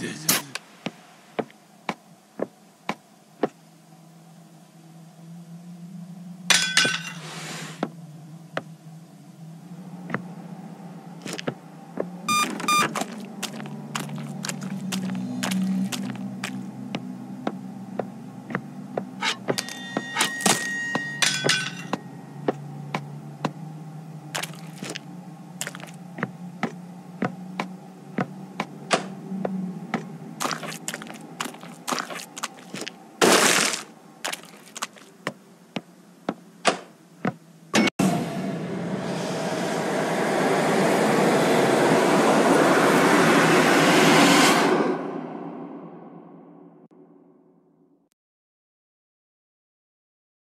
Yeah, yeah, yeah.